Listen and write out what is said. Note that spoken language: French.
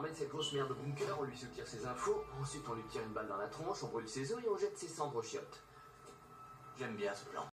ramène cette grosse merde au bunker, on lui soutire ses infos, ensuite on lui tire une balle dans la tronche, on brûle ses os et on jette ses cendres aux chiottes. J'aime bien ce plan.